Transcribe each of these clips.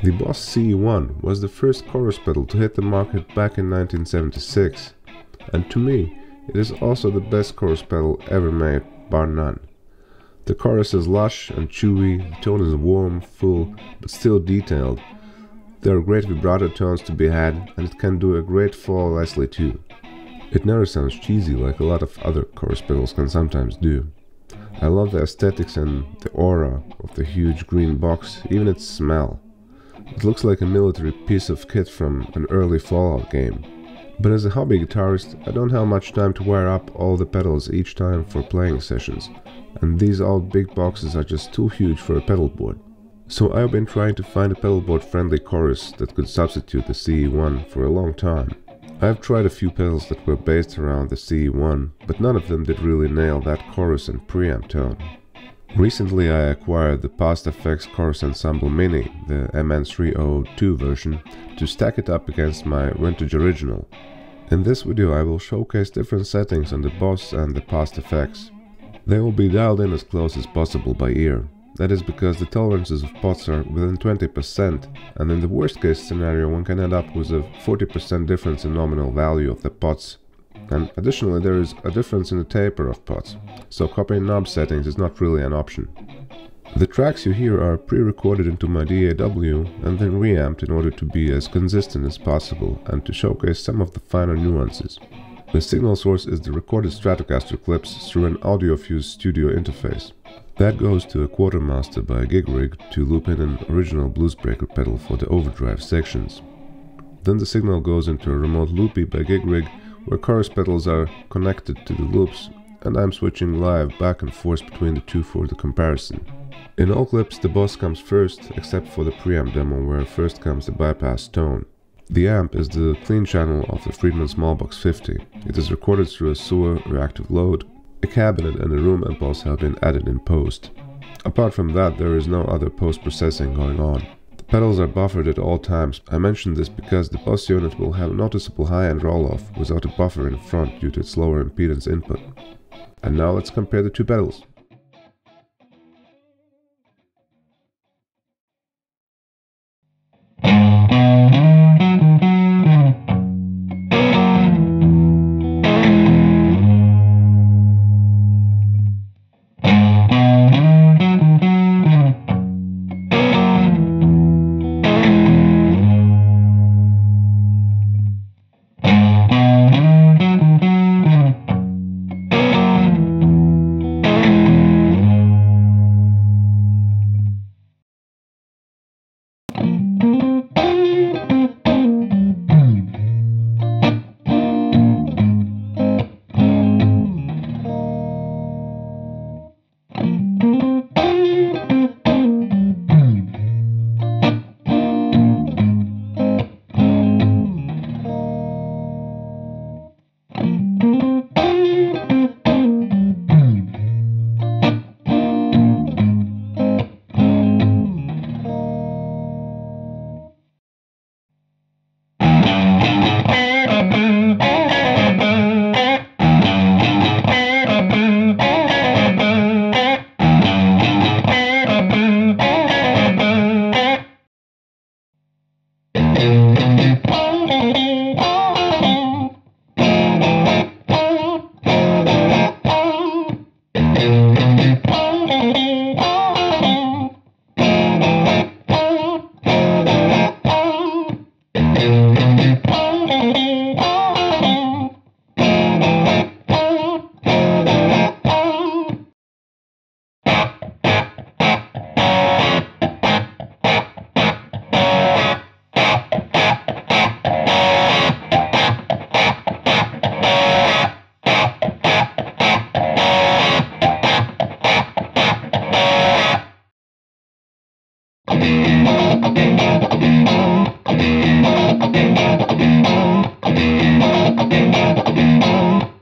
The Boss CE1 was the first chorus pedal to hit the market back in 1976, and to me, it is also the best chorus pedal ever made, bar none. The chorus is lush and chewy, the tone is warm, full, but still detailed. There are great vibrato tones to be had, and it can do a great fall Leslie too. It never sounds cheesy like a lot of other chorus pedals can sometimes do. I love the aesthetics and the aura of the huge green box, even its smell. It looks like a military piece of kit from an early Fallout game. But as a hobby guitarist, I don't have much time to wire up all the pedals each time for playing sessions, and these old big boxes are just too huge for a pedal board. So I've been trying to find a pedal board friendly chorus that could substitute the CE1 for a long time. I've tried a few pedals that were based around the CE1, but none of them did really nail that chorus and preamp tone. Recently I acquired the Past FX Chorus Ensemble Mini, the MN3002 version, to stack it up against my vintage original. In this video I will showcase different settings on the Boss and the Past FX. They will be dialed in as close as possible by ear. That is because the tolerances of pots are within 20% and in the worst case scenario one can end up with a 40% difference in nominal value of the pots and additionally there is a difference in the taper of pots, so copying knob settings is not really an option. The tracks you hear are pre-recorded into my DAW and then reamped in order to be as consistent as possible and to showcase some of the finer nuances. The signal source is the recorded Stratocaster clips through an AudioFuse studio interface. That goes to a Quartermaster by GigRig to loop in an original Bluesbreaker pedal for the overdrive sections. Then the signal goes into a remote loopy by GigRig where chorus pedals are connected to the loops and I'm switching live back and forth between the two for the comparison. In all clips the boss comes first except for the preamp demo where first comes the bypass tone. The amp is the clean channel of the Friedman Small Box 50. It is recorded through a Suhr reactive load. A cabinet and a room impulse have been added in post. Apart from that there is no other post-processing going on. Pedals are buffered at all times. I mention this because the Boss unit will have noticeable high-end roll-off without a buffer in front due to its lower impedance input. And now let's compare the two pedals. you Thank you. Thank you.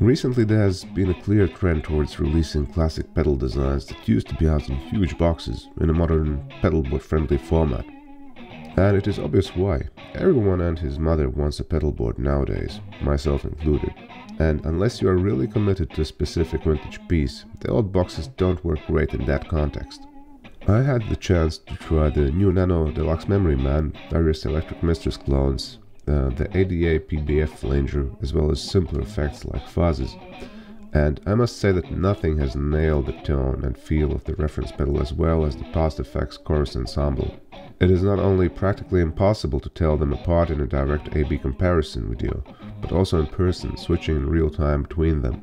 Recently there has been a clear trend towards releasing classic pedal designs that used to be out in huge boxes in a modern pedalboard friendly format. And it is obvious why. Everyone and his mother wants a pedalboard nowadays, myself included. And unless you are really committed to a specific vintage piece, the old boxes don't work great in that context. I had the chance to try the new Nano Deluxe Memory Man, various Electric Mistress clones, uh, the ADA PBF flanger, as well as simpler effects like fuzzes. And I must say that nothing has nailed the tone and feel of the reference pedal as well as the past effects chorus ensemble. It is not only practically impossible to tell them apart in a direct A-B comparison video, but also in person, switching in real time between them.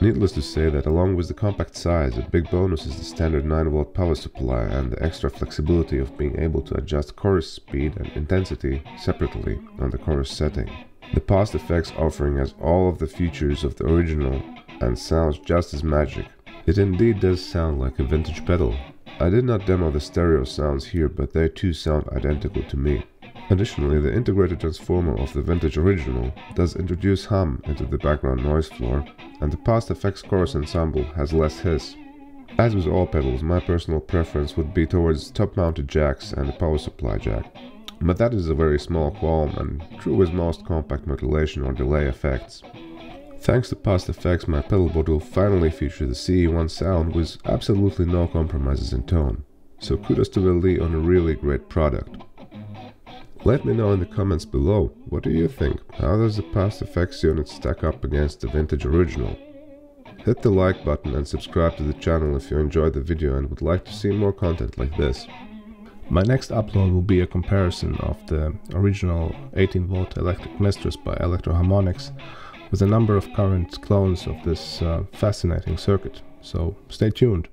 Needless to say that along with the compact size, a big bonus is the standard 9V power supply and the extra flexibility of being able to adjust chorus speed and intensity separately on the chorus setting. The Past Effects offering has all of the features of the original and sounds just as magic. It indeed does sound like a vintage pedal. I did not demo the stereo sounds here, but they too sound identical to me. Additionally, the integrated transformer of the vintage original does introduce hum into the background noise floor, and the past effects chorus ensemble has less hiss. As with all pedals, my personal preference would be towards top-mounted jacks and a power supply jack. But that is a very small qualm and true with most compact modulation or delay effects. Thanks to past effects, my pedal board will finally feature the CE1 sound with absolutely no compromises in tone. So kudos to Lee on a really great product. Let me know in the comments below, what do you think? How does the Past Effects unit stack up against the vintage original? Hit the like button and subscribe to the channel if you enjoyed the video and would like to see more content like this. My next upload will be a comparison of the original 18V Electric Mistress by Electro-Harmonix with a number of current clones of this uh, fascinating circuit, so stay tuned.